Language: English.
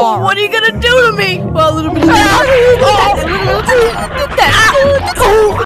What are you gonna do to me? Well, little